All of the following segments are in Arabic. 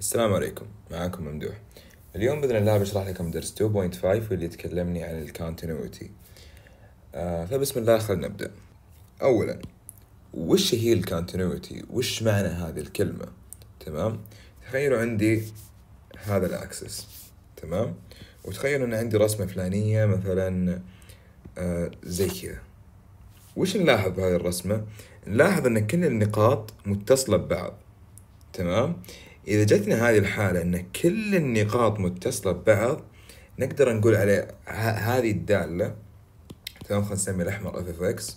السلام عليكم. معكم ممدوح. اليوم بإذن الله بشرح لكم درس 2.5 واللي يتكلم لي عن ال continuity آه فبسم الله خلينا نبدأ. أولا وش هي ال continuity وش معنى هذه الكلمة؟ تمام؟ تخيلوا عندي هذا ال axis. تمام؟ وتخيلوا أن عندي رسمة فلانية مثلا آه زي كذا. وش نلاحظ بهذه الرسمة؟ نلاحظ أن كل النقاط متصلة ببعض. تمام؟ إذا جتنا هذه الحالة أن كل النقاط متصلة ببعض نقدر نقول عليه هذه الدالة تمام خلينا نسمي الأحمر f of x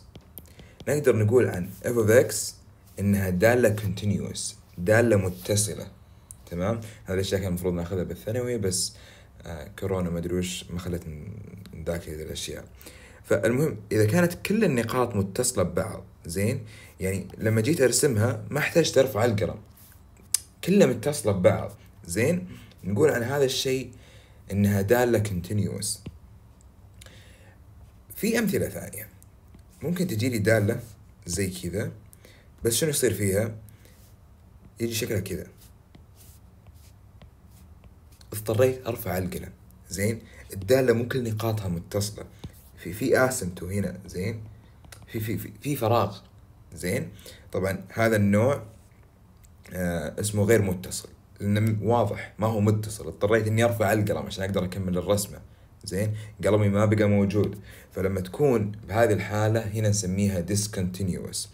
نقدر نقول عن f of x إنها دالة continuous دالة متصلة تمام؟ هذه الأشياء كان المفروض ناخذها بالثانوي بس آه كورونا ما أدري وش ما خلت نذاكر هذه الأشياء. فالمهم إذا كانت كل النقاط متصلة ببعض زين؟ يعني لما جيت أرسمها ما أحتاج ارفع القلم. كلها متصلة ببعض. زين؟ نقول عن هذا الشيء إنها دالة continuous. في أمثلة ثانية. ممكن تجي لي دالة زي كذا بس شنو يصير فيها؟ يجي شكلها كذا. اضطريت أرفع القلم زين؟ الدالة مو كل نقاطها متصلة. في في اسمتو هنا. زين؟ في في في, في فراغ. زين؟ طبعا هذا النوع اسمه غير متصل. لأنه واضح ما هو متصل. اضطريت إني أرفع القلم عشان أقدر أكمل الرسمة. زين؟ قلمي ما بقى موجود. فلما تكون بهذه الحالة هنا نسميها discontinuous.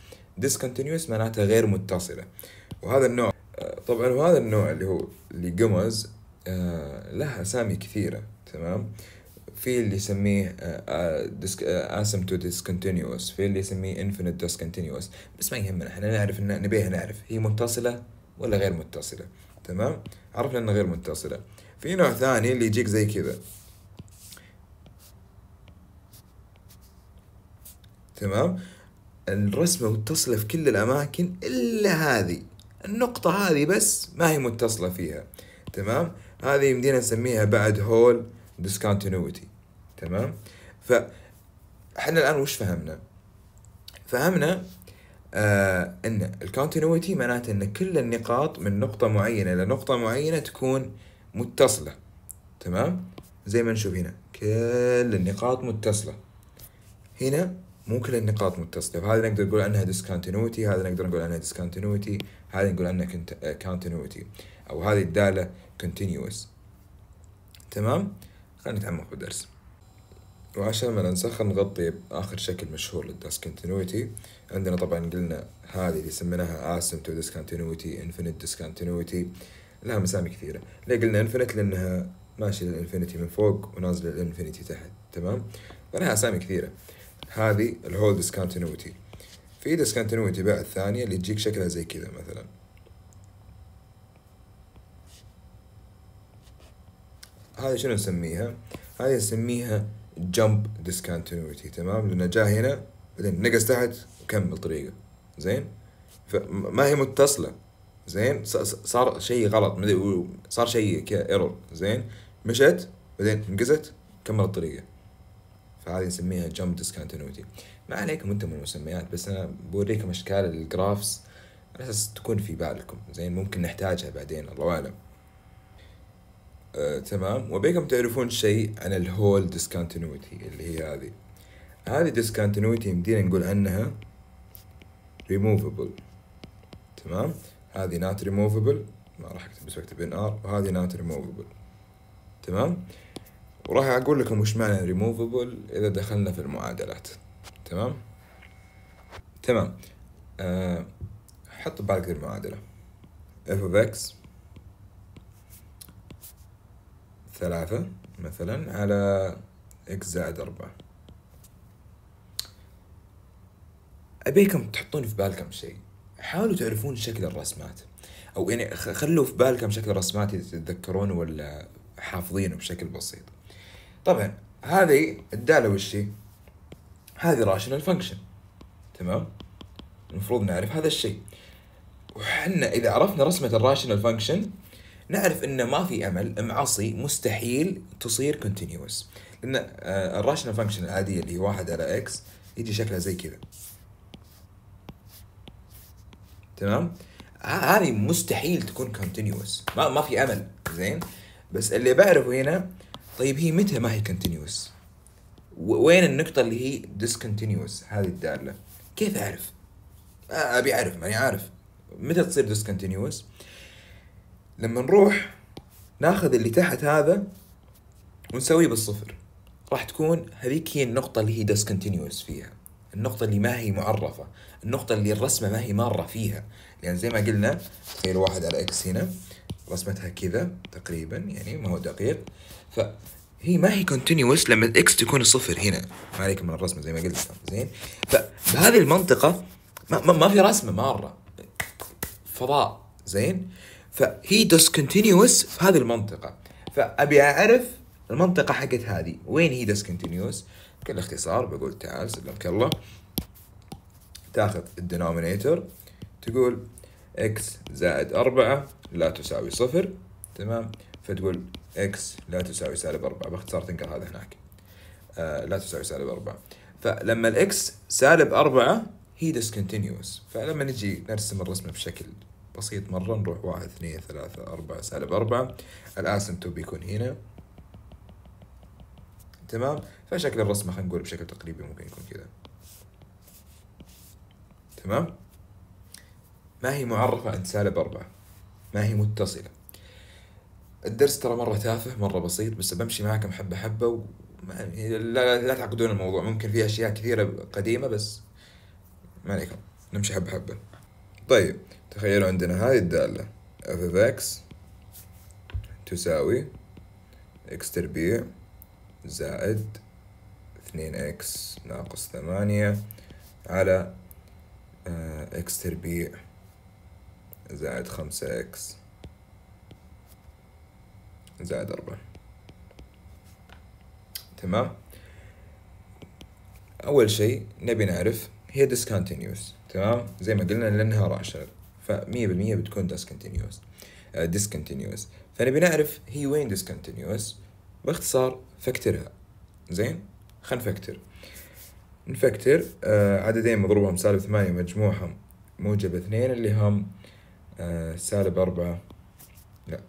discontinuous معناتها غير متصلة. وهذا النوع آه طبعا وهذا النوع اللي هو اللي قمز آه له أسامي كثيرة. تمام؟ في اللي يسميه اسمتو discontinuous في اللي يسميه infinite discontinuous. بس ما يهمنا إحنا نعرف ان نبيها نعرف هي متصلة ولا غير متصلة. تمام؟ عرفنا إنها غير متصلة. في نوع ثاني اللي يجيك زي كذا. تمام؟ الرسمة متصلة في كل الأماكن إلا هذه. النقطة هذه بس ما هي متصلة فيها. تمام؟ هذه يمدينا نسميها بعد هول discontinuity. تمام؟ فاحنا الآن وش فهمنا؟ فهمنا آه إن الكونتينيوتي معناته إن كل النقاط من نقطة معينة إلى نقطة معينة تكون متصلة تمام؟ زي ما نشوف هنا كل النقاط متصلة. هنا مو كل النقاط متصلة فهذه نقدر نقول عنها discontinuity هذا نقدر نقول عنها discontinuity هذه نقول عنها continuity أو هذه الدالة continuous. تمام؟ خلينا نتعمق بالدرس وعشان ما خلينا نغطي آخر شكل مشهور لل discontinuity عندنا طبعا قلنا هذه اللي سميناها asymptote discontinuity infinite discontinuity لها أسامي كثيرة. ليه قلنا infinite لأنها ماشية لل infinity من فوق ونازلة لل infinity تحت تمام؟ فلها أسامي كثيرة. هذه ال hole discontinuity في discontinuity بعد ثانية اللي تجيك شكلها زي كذا مثلا. هذه شنو نسميها؟ هذه نسميها jump discontinuity تمام؟ لأنه جاء هنا بعدين نقص تحت وكمل طريقه. زين؟ فما هي متصلة. زين؟ صار شيء غلط. صار شيء كذا error زين؟ مشت بعدين نقزت كمل طريقه فهذه نسميها jump discontinuity ما عليكم أنتم من المسميات بس أنا بوريكم أشكال ال graphs على أساس تكون في بالكم. زين؟ ممكن نحتاجها بعدين الله أعلم. آه، تمام. وأبيكم تعرفون شيء عن ال hole discontinuity اللي هي هذه. هذه discontinuity يمدينا نقول عنها ريموفبل تمام؟ هذه نات ريموفبل ما راح أكتب بس بكتب NR وهذه نات ريموفبل تمام؟ وراح أقول لكم وش معنى ريموفبل إذا دخلنا في المعادلات. تمام؟ تمام. أه حط ببالك المعادلة. F of x ثلاثة مثلا على x زائد أربعة. أبيكم تحطون في بالكم شيء. حاولوا تعرفون شكل الرسمات. أو يعني خلوا في بالكم شكل الرسمات إذا تتذكرونه ولا حافظينه بشكل بسيط. طبعا هذه الدالة وش هي؟ هذه rational function تمام؟ المفروض نعرف هذا الشيء. وحنا إذا عرفنا رسمة ال rational function نعرف إنه ما في أمل معصي مستحيل تصير continuous لأن ال rational function العادية اللي هي واحد على x يجي شكلها زي كذا. تمام؟ هذه مستحيل تكون continuous ما ما في أمل. زين؟ بس اللي بعرفه هنا طيب هي متى ما هي continuous وين النقطة اللي هي discontinuous هذه الدالة. كيف أعرف؟ أبي أعرف ماني عارف. متى تصير discontinuous لما نروح ناخذ اللي تحت هذا ونسويه بالصفر. راح تكون هذيك هي النقطة اللي هي discontinuous فيها. النقطة اللي ما هي معرفة. النقطة اللي الرسمة ما هي مارة فيها. لأن زي ما قلنا تخيل واحد على x هنا رسمتها كذا تقريبا يعني ما هو دقيق. فهي ما هي continuous لما ال x تكون صفر هنا. ما عليك من الرسمة زي ما قلت. زين؟ فبهذه المنطقة ما, ما, ما في رسمة مرة فضا. زين؟ فهي discontinuous في هذه المنطقة. فابي أعرف المنطقة حقت هذه. وين هي discontinuous بكل اختصار بقول تعال سلمك الله. تاخذ ال denominator تقول x زائد أربعة لا تساوي صفر. تمام؟ فتقول x لا تساوي سالب أربعة. باختصار تنقل هذا هناك. آه لا تساوي سالب أربعة. فلما ال x سالب أربعة هي discontinuous فلما نجي نرسم الرسمة بشكل بسيط مرة نروح واحد اثنين ثلاثة أربعة سالب أربعة. ال asymptote بيكون هنا. تمام؟ فشكل الرسمة خلينا نقول بشكل تقريبي ممكن يكون كذا. تمام؟ ما هي معرفة عند سالب أربعة؟ ما هي متصلة. الدرس ترى مرة تافه مرة بسيط بس بمشي معاكم حبة حبة و... لا, لا تعقدون الموضوع. ممكن في أشياء كثيرة قديمة بس ما عليكم. نمشي حبة حبة. طيب. تخيلوا عندنا هذه الدالة. F of x تساوي x تربيع زائد اثنين إكس ناقص ثمانية على x تربيع زائد خمسة x زائد أربعة. تمام؟ أول شيء نبي نعرف هي discontinuous. تمام؟ زي ما قلنا لأنها rational فمية بالمية بتكون discontinuous. uh, discontinuous. فنبي نعرف هي وين discontinuous. باختصار factor ها. زين؟ خلينا ن factor ن factor آه عددين مضروبهم سالب ثمانية مجموعهم موجب اثنين اللي هم آه سالب أربعة لا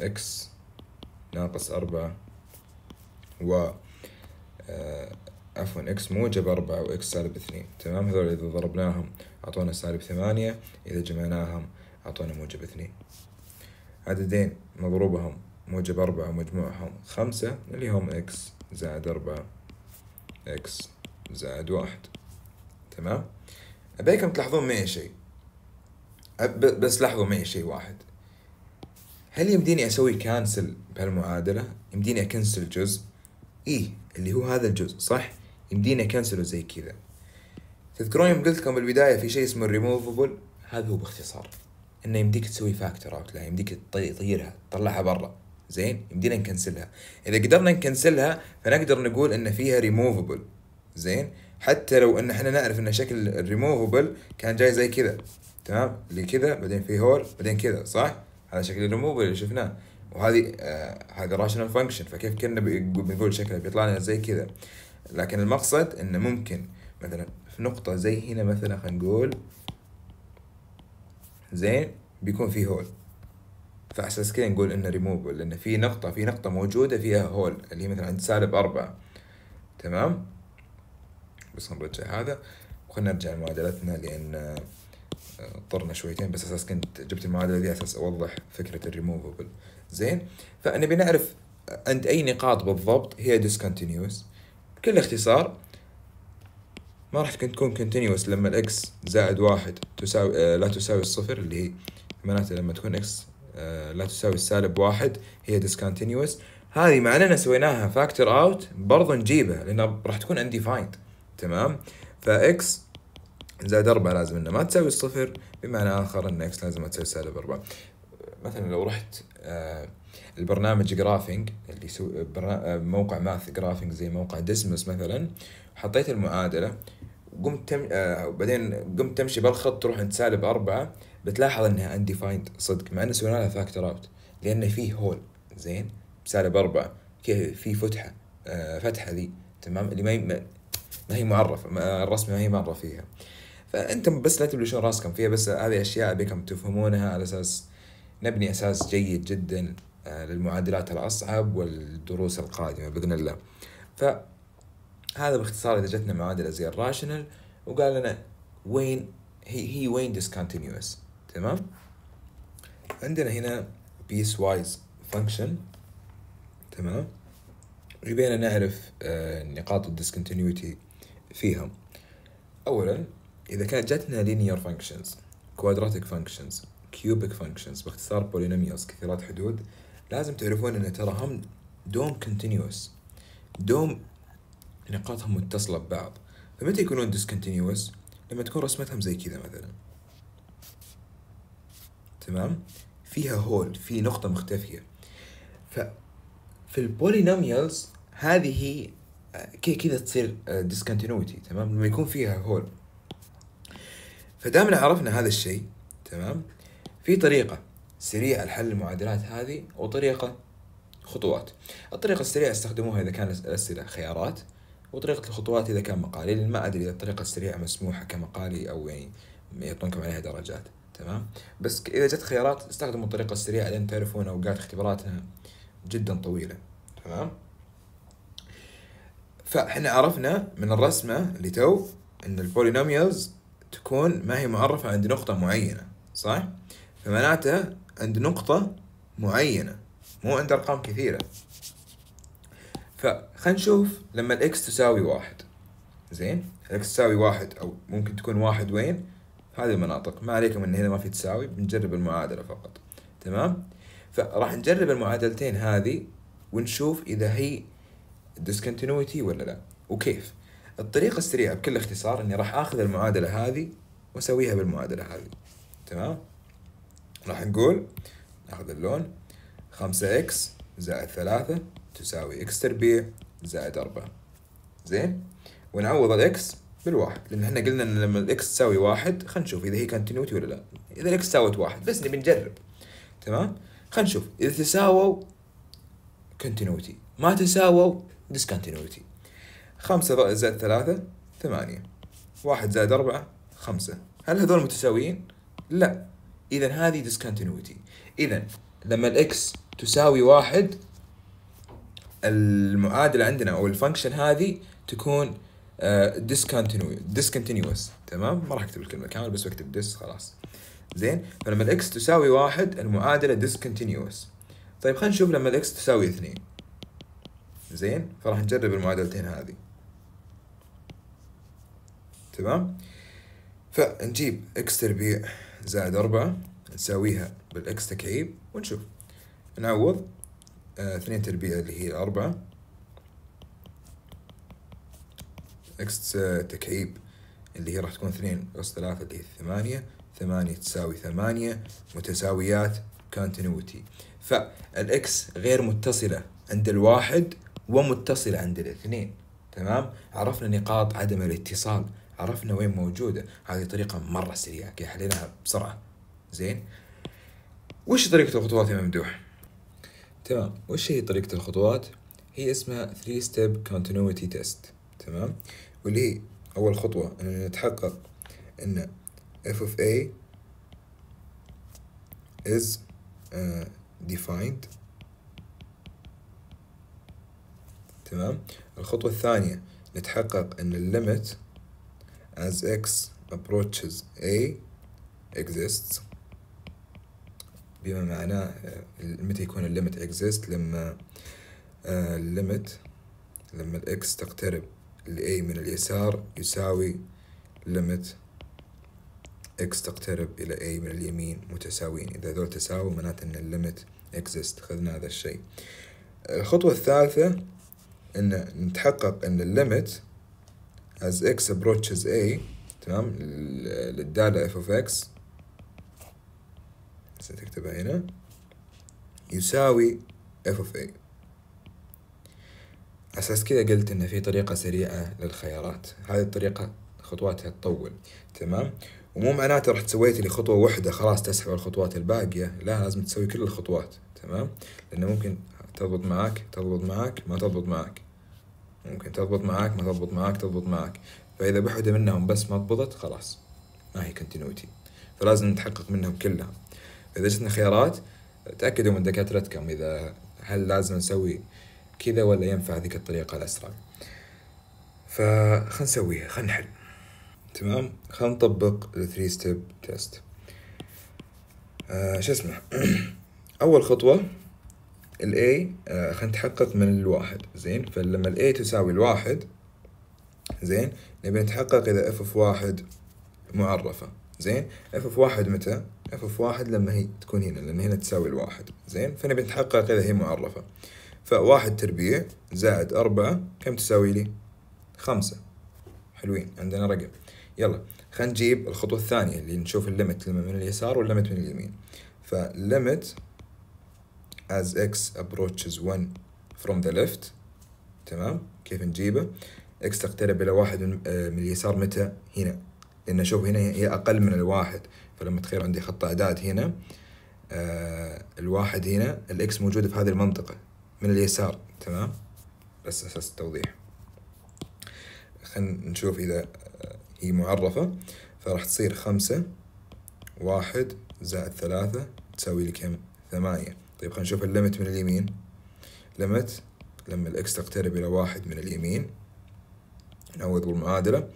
آه x ناقص أربعة و آه عفوا x موجب أربعة و x سالب اثنين. تمام؟ هذول إذا ضربناهم أعطونا سالب ثمانية إذا جمعناهم أعطونا موجب اثنين. عددين مضروبهم موجب أربعة ومجموعهم خمسة اللي هم إكس زائد أربعة إكس زائد واحد. تمام؟ أبيكم تلاحظون معي شيء؟ بس لاحظوا معي شيء واحد. هل يمديني أسوي cancel بهالمعادلة؟ يمديني أ cancel جزء؟ إيه اللي هو هذا الجزء صح؟ يمديني أ cancel ه زي كذا. تذكرون يوم قلت لكم بالبداية في شيء اسمه الريموفبل هذا هو باختصار. إنه يمديك تسوي factor out لا يمديك تطيرها تطلعها برا. زين؟ يمدينا ن cancel ها. إذا قدرنا ن cancel ها فنقدر نقول إن فيها ريموفبل زين؟ حتى لو إن إحنا نعرف إن شكل الريموفبل كان جاي زي كذا. تمام؟ اللي كذا بعدين في hole بعدين كذا صح؟ هذا شكل الريموفبل اللي شفناه. وهذه آه هذا rational function فكيف كنا بنقول شكله بيطلع لنا زي كذا. لكن المقصد انه ممكن مثلا في نقطة زي هنا مثلا خلينا نقول زين بيكون في hole. فاساس كذا نقول انه ريموفبل لأن في نقطة في نقطة موجودة فيها hole اللي هي مثلا عند سالب أربعة. تمام؟ بس نرجع هذا. وخلنا نرجع لمعادلتنا لأن آه، طرنا شويتين بس أساس كنت جبت المعادلة دي أساس أوضح فكرة الريموفبل زين؟ فنبي نعرف عند أي نقاط بالضبط هي discontinuous بكل اختصار ما راح تكون continuous لما ال x زائد واحد تساوي آه لا تساوي الصفر اللي هي معناته لما تكون x آه، لا تساوي السالب واحد هي discontinuous. هذه مع اننا سويناها factor out برضو نجيبها لانها راح تكون undefined. تمام؟ ف x زائد أربعة لازم انها ما تساوي الصفر بمعنى آخر إن x لازم تساوي سالب أربعة. مثلا لو رحت آه، البرنامج graphing اللي سو آه، موقع math graphing زي موقع Desmos مثلا. حطيت المعادلة وقمت تم... بعدين قمت تمشي بالخط تروح عند سالب أربعة بتلاحظ إنها undefined صدق مع إنه سوينا لها factor out لأن فيه hole زين؟ بسالب أربعة كيف في فتحة آه فتحة ذي تمام؟ اللي ما هي ما هي معرفة الرسمة ما هي مرة فيها. فانت بس لا تبلشون راسكم فيها بس هذه أشياء ابيكم تفهمونها على أساس نبني أساس جيد جدا. آه، للمعادلات الأصعب والدروس القادمة بإذن الله. فهذا باختصار إذا جتنا معادلة زي ال rational وقال لنا وين هي هي وين discontinuous. تمام؟ عندنا هنا piecewise function تمام؟ يبينا نعرف آه، نقاط ال discontinuity فيها اولا إذا كانت جاتنا linear functions quadratic functions cubic functions باختصار polynomials كثيرات حدود لازم تعرفون إن ترى هم دوم continuous. دوم نقاطهم متصلة ببعض. فمتى يكونون discontinuous لما تكون رسمتهم زي كذا مثلا. تمام؟ فيها هول في نقطة مختفية. ف في البولينوميالز هذه هي كذا تصير ديسكونتينيوتي تمام؟ لما يكون فيها هول. فدامنا عرفنا هذا الشيء تمام؟ في طريقة. سريعة لحل المعادلات هذه وطريقة خطوات. الطريقة السريعة استخدموها إذا كان الأسئلة خيارات وطريقة الخطوات إذا كان مقالي ما أدري إذا الطريقة السريعة مسموحة كمقالي أو يعني يعطونكم عليها درجات تمام؟ بس إذا جت خيارات استخدموا الطريقة السريعة لأن تعرفون أوقات اختباراتنا جدا طويلة تمام؟ فإحنا عرفنا من الرسمة اللي تو إن ال polynomials تكون ما هي معرفة عند نقطة معينة صح؟ فمعناته عند نقطة معينة مو عند أرقام كثيرة. فخلينا نشوف لما ال x تساوي واحد. زين؟ ال x تساوي واحد أو ممكن تكون واحد وين؟ هذه المناطق. ما عليكم إن هنا ما في تساوي بنجرب المعادلة فقط. تمام؟ فراح نجرب المعادلتين هذه ونشوف إذا هي discontinuity ولا لا. وكيف؟ الطريقة السريعة بكل اختصار إني راح آخذ المعادلة هذه وأسويها بالمعادلة هذه. تمام؟ راح نقول ناخذ الأول خمسة إكس زائد ثلاثة تساوي إكس تربيع زائد أربعة. زين؟ ونعوض الاكس بالواحد لأن إحنا قلنا إن لما الاكس تساوي واحد خلينا نشوف إذا هي continuity ولا لا. إذا الاكس ساوت واحد بس نبي نجرب. تمام؟ خلينا نشوف. إذا تساووا continuity ما تساووا discontinuity. خمسة زائد ثلاثة ثمانية. واحد زائد أربعة خمسة. هل هذول متساويين؟ لا. إذا هذه discontinuity. إذا لما الإكس تساوي واحد المعادلة عندنا أو ال function هذه تكون discontinuous discontinuous. تمام؟ ما راح أكتب الكلمة كاملة بس بكتب dis خلاص. زين؟ فلما الاكس تساوي واحد المعادلة discontinuous. طيب خلينا نشوف لما الاكس تساوي اثنين. زين؟ فراح نجرب المعادلتين هذه. تمام؟ فنجيب إكس تربيع. زائد أربعة نساويها بالإكس تكعيب ونشوف. نعوض آه اثنين تربيع اللي هي أربعة. إكس تكعيب اللي هي راح تكون اثنين أس ثلاثة اللي هي ثمانية ثمانية تساوي ثمانية متساويات continuity فالإكس غير متصلة عند الواحد ومتصلة عند الاثنين تمام؟ عرفنا نقاط عدم الاتصال. عرفنا وين موجودة. هذه طريقة مرة سريعة كي حليناها بسرعة. زين؟ وش طريقة الخطوات يا ممدوح؟ تمام. وش هي طريقة الخطوات؟ هي اسمها 3 step continuity test. تمام؟ واللي هي أول خطوة أن نتحقق أن f of a is uh, defined. تمام؟ الخطوة الثانية نتحقق أن الليمت as x approaches a exists. بما معناه متى يكون ال limit exist لما ال limit لما الاكس تقترب ل a من اليسار يساوي limit x تقترب إلى a من اليمين متساويين. إذا هذول تساووا معناته أن ال limit exist. خذنا هذا الشيء. الخطوة الثالثة إن نتحقق إن ال limit as x approaches a تمام؟ للدالة f of x. تكتبها هنا. يساوي f of a. أساس كذا قلت إن في طريقة سريعة للخيارات. هذه الطريقة خطواتها تطول تمام؟ ومو معناته رحت سويت لي خطوة واحدة خلاص تسحب الخطوات الباقية. لا لازم تسوي كل الخطوات تمام؟ لأنه ممكن تضبط معاك تضبط معاك ما تضبط معاك. ممكن تضبط معاك ما تضبط معاك تضبط معاك. فإذا وحدة منهم بس ما ضبطت خلاص ما هي continuity. فلازم نتحقق منهم كلها. إذا جتنا خيارات تأكدوا من دكاترتكم إذا هل لازم نسوي كذا ولا ينفع ذيك الطريقة الأسرع. فخلنا نسويها خلنا نحل. تمام؟ خلنا نطبق ال three step test شو اسمه؟ أول خطوة ال A آه خلينا نتحقق من الواحد زين؟ فلما ال A تساوي الواحد زين؟ نبي نتحقق إذا f واحد معرفة زين؟ F واحد متى؟ f واحد لما هي تكون هنا لأن هنا تساوي الواحد زين؟ فنبي نتحقق إذا هي معرفة. فواحد تربيع زائد أربعة كم تساوي لي؟ خمسة. حلوين عندنا رقم. يلا خلينا نجيب الخطوة الثانية اللي نشوف الليمت لما من اليسار والليمت من اليمين. فليمت as x approaches 1 from the left. تمام؟ كيف نجيبه؟ X تقترب إلى واحد من, آه، من اليسار متى؟ هنا. لأن شوف هنا هي أقل من الواحد. فلما تخيل عندي خط أعداد هنا آه الواحد هنا الإكس موجودة في هذه المنطقة من اليسار. تمام؟ بس أساس التوضيح. خلينا نشوف إذا هي معرفة. فراح تصير خمسة واحد زائد ثلاثة تساوي لي كم؟ ثمانية. طيب خلينا نشوف ال limit من اليمين. limit لما الإكس تقترب إلى واحد من اليمين نعوض بالمعادلة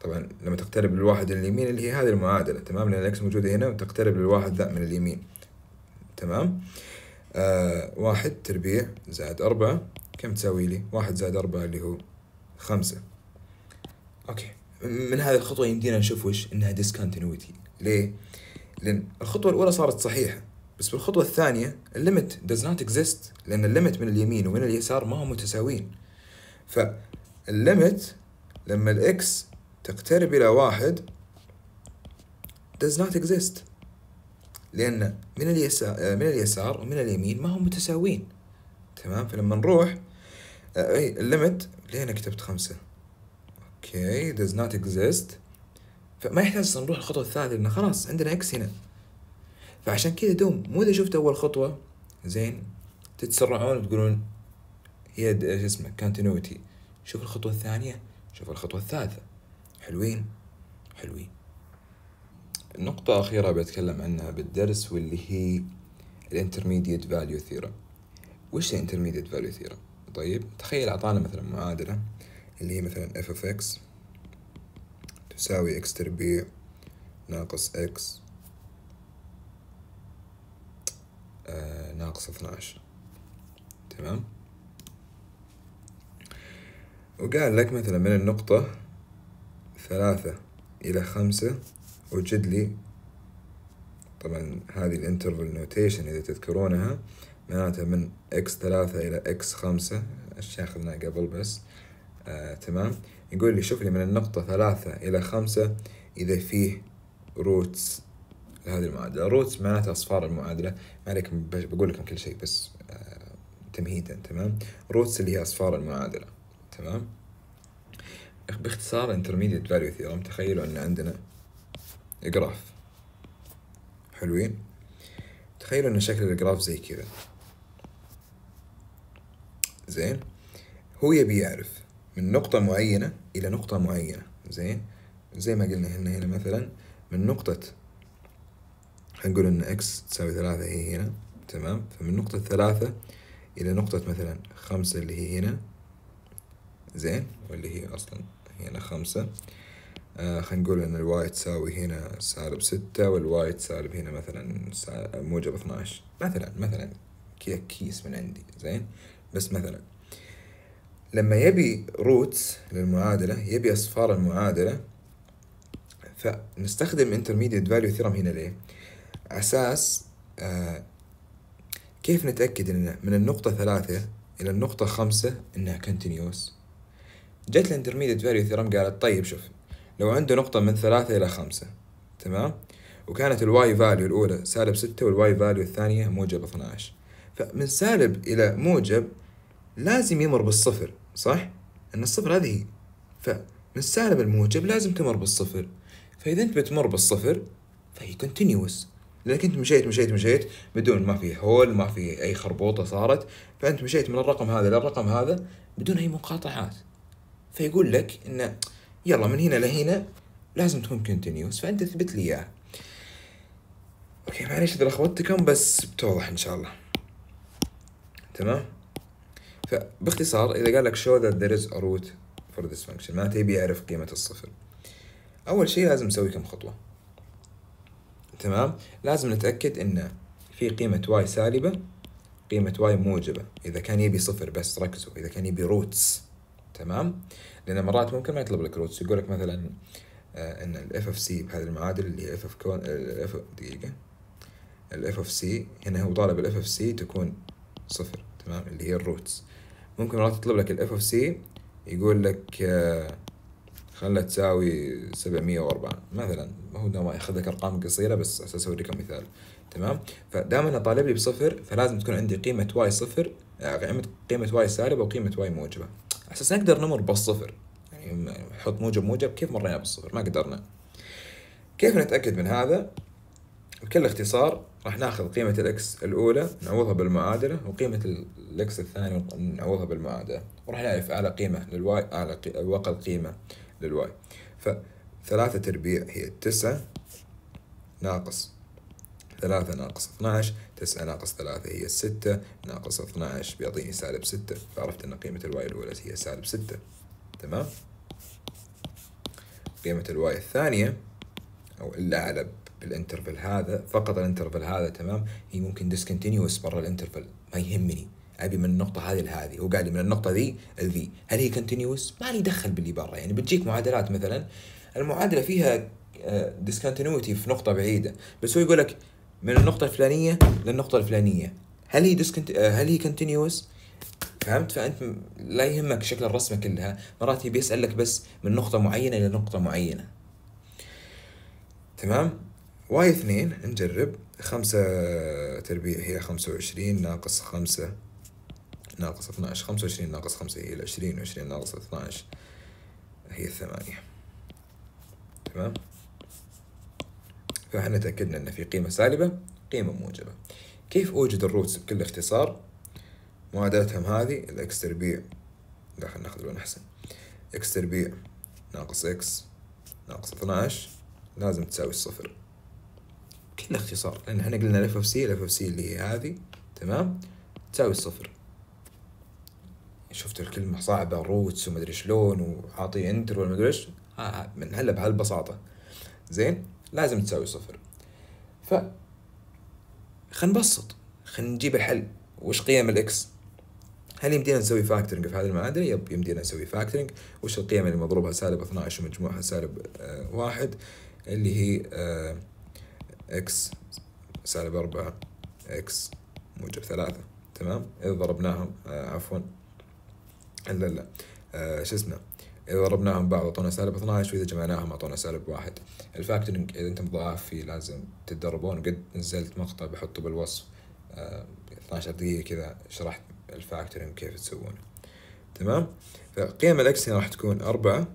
طبعا لما تقترب للواحد من اليمين اللي هي هذه المعادلة تمام؟ لأن الإكس موجودة هنا وتقترب للواحد ذا من اليمين تمام؟ آه واحد تربيع زائد أربعة كم تساوي لي؟ واحد زائد أربعة اللي هو خمسة. okay. من هذه الخطوة يمدينا نشوف وش؟ إنها discontinuity. ليه؟ لأن الخطوة الأولى صارت صحيحة. بس بالخطوة الثانية ال limit does not exist لأن ال limit من اليمين ومن اليسار ما هم متساويين. فال limit لما الإكس تقترب إلى واحد does not exist لأن من اليسار من اليسار ومن اليمين ما هم متساويين. تمام؟ فلما نروح آه، أي ال limit ليه أنا كتبت خمسة. okay does not exist. فما يحتاج نروح الخطوة الثالثة لأن خلاص عندنا إكس هنا. فعشان كذا دوم مو إذا شفت أول خطوة زين تتسرعون وتقولون هي إيش اسمه continuity شوف الخطوة الثانية شوف الخطوة الثالثة. حلوين؟ حلوين. النقطة أخيرة بتكلم عنها بالدرس واللي هي ال intermediate value theorem وش ال intermediate value theorem طيب تخيل أعطانا مثلا معادلة اللي هي مثلا f of x تساوي x تربيع ناقص x آه ناقص اثناش تمام؟ وقال لك مثلا من النقطة ثلاثة إلى خمسة وجد لي طبعا هذه ال interval notation إذا تذكرونها معناتها من x ثلاثة إلى x خمسة أشياء أخذناها قبل بس. آه، تمام؟ يقول لي شوف لي من النقطة ثلاثة إلى خمسة إذا فيه roots لهذه المعادلة. roots معناتها أصفار المعادلة. ما عليك بقول لكم كل شيء بس آه تمهيدا تمام؟ roots اللي هي أصفار المعادلة تمام؟ باختصار intermediate value theorem تخيلوا أن عندنا graph حلوين؟ تخيلوا أن شكل الجراف زي كذا. زين؟ هو يبي يعرف من نقطة معينة إلى نقطة معينة. زين؟ زي ما قلنا هنا هنا مثلا من نقطة هنقول إن إكس تساوي ثلاثة هي هنا تمام؟ فمن نقطة ثلاثة إلى نقطة مثلا خمسة اللي هي هنا زين؟ واللي هي أصلا هنا خمسة. آه خلينا نقول إن الواي تساوي هنا سالب ستة والواي تساوي هنا مثلا موجب اثناش مثلا مثلا case من عندي زين؟ بس مثلا. لما يبي roots للمعادلة يبي أصفار المعادلة فنستخدم intermediate value theorem هنا ليه؟ أساس آه كيف نتأكد إن من النقطة ثلاثة إلى النقطة خمسة إنها continuous جت ال intermediate value theorem قالت طيب شوف لو عنده نقطة من ثلاثة إلى خمسة تمام؟ وكانت ال y value الأولى سالب ستة وال y value الثانية موجب 12 فمن سالب إلى موجب لازم يمر بالصفر صح؟ ان الصفر هذه فمن السالب الموجب لازم تمر بالصفر. فإذا أنت بتمر بالصفر فهي continuous لانك انت مشيت مشيت مشيت بدون ما في hole ما في أي خربوطة صارت فأنت مشيت من الرقم هذا للرقم هذا بدون أي مقاطعات. فيقول لك انه يلا من هنا لهنا لازم تكون continuous فأنت اثبت لي إياها. okay معليش اذا لخبطتكم بس بتوضح إن شاء الله. تمام؟ فباختصار إذا قال لك show that there is a root for this function معناته يبي يعرف قيمة الصفر. أول شيء لازم نسوي كم خطوة؟ تمام؟ لازم نتأكد إن في قيمة y سالبة قيمة y موجبة. إذا كان يبي صفر بس ركزوا إذا كان يبي roots تمام؟ لأن مرات ممكن ما يطلب لك roots يقول لك مثلا آه إن ال f of c بهذه المعادلة اللي هي f of كون ال f دقيقة. ال f of c هنا هو طالب ال f of c تكون صفر تمام؟ اللي هي ال roots ممكن مرات يطلب لك ال f of c يقول لك آه خلها تساوي سبعمية وأربعة. مثلا هو ما ياخذ لك أرقام قصيرة بس أساس أوريكم مثال. تمام؟ فدائما طالب لي بصفر فلازم تكون عندي قيمة y صفر قيمة قيمة y سالبة وقيمة y موجبة. على أساس نقدر نمر بالصفر. يعني نحط موجب موجب كيف مرينا بالصفر؟ ما قدرنا. كيف نتأكد من هذا؟ بكل اختصار راح ناخذ قيمة ال x الأولى نعوضها بالمعادلة وقيمة ال x الثانية نعوضها بالمعادلة. وراح نعرف أعلى قيمة لل y أعلى وأقل قيمة لل y. فثلاثة تربيع هي تسعة ناقص ثلاثة ناقص 12 تسعة ناقص ثلاثة هي ستة ناقص 12 بيعطيني سالب ستة. فعرفت أن قيمة ال y الأولى هي سالب ستة. تمام؟ قيمة ال y الثانية أو الأعلى بال interval هذا فقط ال interval هذا تمام؟ هي ممكن discontinuous برا ال interval ما يهمني. أبي من النقطة هذه لهذه هو قال لي من النقطة ذي لذي هل هي continuous؟ مالي دخل باللي برا يعني بتجيك معادلات مثلا. المعادلة فيها discontinuity في نقطة بعيدة. بس هو يقول لك من النقطة الفلانية للنقطة الفلانية. هل هي discont هل هي continuous؟ فهمت؟ فأنت لا يهمك شكل الرسمة كلها. مرات يبي يسألك بس من نقطة معينة إلى نقطة معينة. تمام؟ y اثنين نجرب. خمسة تربيع هي خمسة وعشرين ناقص خمسة. ناقص اثناش خمسة وعشرين ناقص خمسة هي العشرين وعشرين ناقص اثناش هي الثمانية. تمام؟ فاحنا تأكدنا إن في قيمة سالبة قيمة موجبة. كيف أوجد ال roots بكل اختصار؟ معادلتهم هذه ال x تربيع لا خلينا نأخذ لون أحسن. إكس تربيع ناقص إكس ناقص 12 لازم تساوي الصفر بكل اختصار لأن إحنا قلنا ال f of c ال f of c اللي هي هذه تمام؟ تساوي الصفر شفت الكلمة صعبة roots ومدري شلون وعاطي inter ومدري إيش. من هلا بهالبساطة. زين لازم تساوي صفر. ف خلينا نبسط. خلينا نجيب الحل. وش قيم ال x هل يمدينا نسوي factoring في هذه المعادلة؟ yep يمدينا نسوي factoring وش القيم اللي مضروبها سالب 12 ومجموعها سالب آه واحد؟ اللي هي آه إكس سالب أربعة إكس موجب ثلاثة. تمام؟ إذا ضربناهم آه عفوا. لا لا آه شو اسمه؟ إذا ضربناهم بعض أعطونا سالب 12 وإذا جمعناهم أعطونا سالب واحد. ال factoring إذا أنت مضاعف فيه لازم تتدربون. قد نزلت مقطع بحطه بالوصف. آه 12 دقيقة كذا شرحت ال factoring كيف تسوونه. تمام؟ فقيم ال x هنا راح تكون أربعة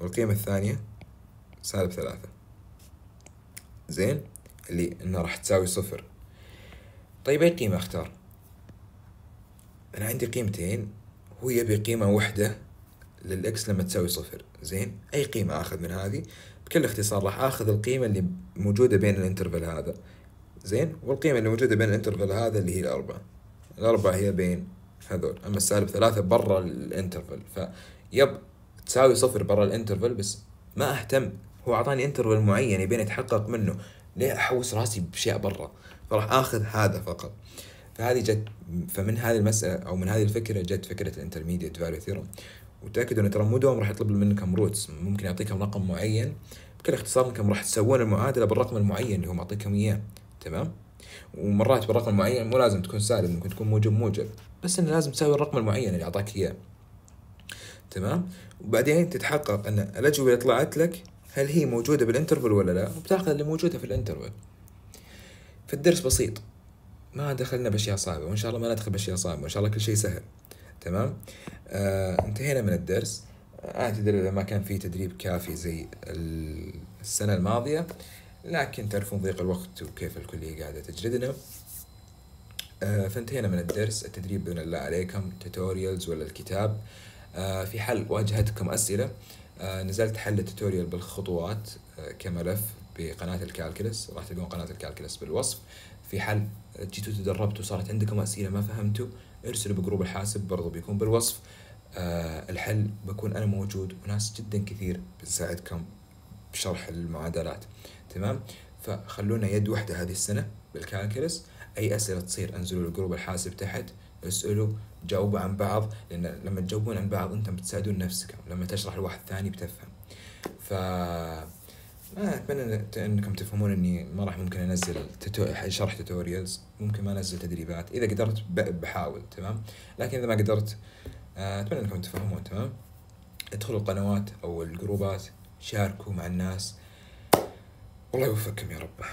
والقيمة الثانية سالب ثلاثة. زين؟ اللي إنها راح تساوي صفر. طيب أي قيمة أختار؟ أنا عندي قيمتين. هو يبي قيمة واحدة لل x لما تساوي صفر. زين؟ أي قيمة آخذ من هذه؟ بكل اختصار راح آخذ القيمة اللي موجودة بين ال interval هذا. زين؟ والقيمة اللي موجودة بين ال interval هذا اللي هي الأربعة. الأربعة هي بين هذول. أما السالب ثلاثة برا ال interval ف yep تساوي صفر برا ال interval بس ما أهتم. هو أعطاني interval معين يبين يتحقق منه. ليه أحوس راسي بأشياء برا؟ فراح آخذ هذا فقط. فهذه جت فمن هذه المسألة أو من هذه الفكرة جت فكرة ال intermediate value theorem وتأكدوا إنه ترى مو دوم راح يطلب منكم roots ممكن يعطيكم رقم معين. بكل اختصار انكم راح تسوون المعادلة بالرقم المعين اللي هو معطيكم إياه. تمام؟ ومرات بالرقم المعين مو لازم تكون سالب ممكن تكون موجب موجب. بس إنه لازم تساوي الرقم المعين اللي اعطاك إياه. تمام؟ وبعدين تتحقق إن الأجوبة اللي طلعت لك هل هي موجودة بال interval ولا لا؟ وبتاخذ اللي موجودة في ال interval فالدرس بسيط. ما دخلنا بأشياء صعبة وإن شاء الله ما ندخل بأشياء صعبة وإن شاء الله كل شيء سهل تمام؟ آه انتهينا من الدرس. اعتذر إذا ما كان في تدريب كافي زي السنة الماضية لكن تعرفون ضيق الوقت وكيف الكلية قاعدة تجلدنا آه فانتهينا من الدرس. التدريب بإذن الله عليكم tutorials ولا الكتاب. آه في حل واجهتكم أسئلة. آه نزلت حل ال tutorial بالخطوات آه كملف بقناة ال calculus راح تلقون قناة ال calculus بالوصف. في حل جيتوا تدربتوا صارت عندكم أسئلة ما فهمتوا ارسلوا بجروب الحاسب برضو بيكون بالوصف. آه الحل بكون أنا موجود وناس جدا كثير بتساعدكم بشرح المعادلات. تمام؟ فخلونا يد واحدة هذه السنة بال calculus أي أسئلة تصير انزلوا الجروب الحاسب تحت اسألوا جاوبوا عن بعض لأن لما تجاوبون عن بعض أنتم بتساعدون نفسكم لما تشرح لواحد ثاني بتفهم. ف ما أتمنى إنكم تفهمون إني ما راح ممكن أنزل tuto... شرح tutorials ممكن ما أنزل تدريبات. إذا قدرت بحاول تمام؟ لكن إذا ما قدرت آه، أتمنى إنكم تفهمون تمام؟ ادخلوا القنوات أو الجروبات شاركوا مع الناس. والله يوفقكم يا رب.